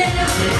Yeah.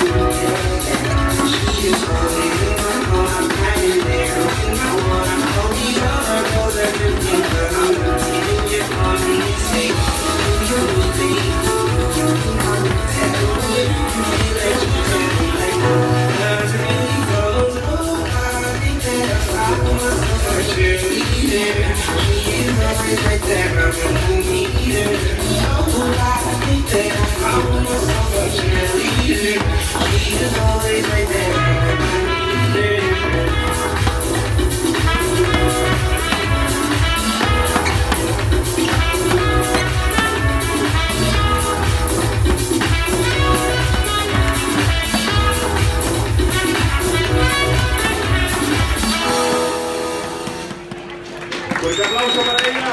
I'm a Fuerte aplauso para ella.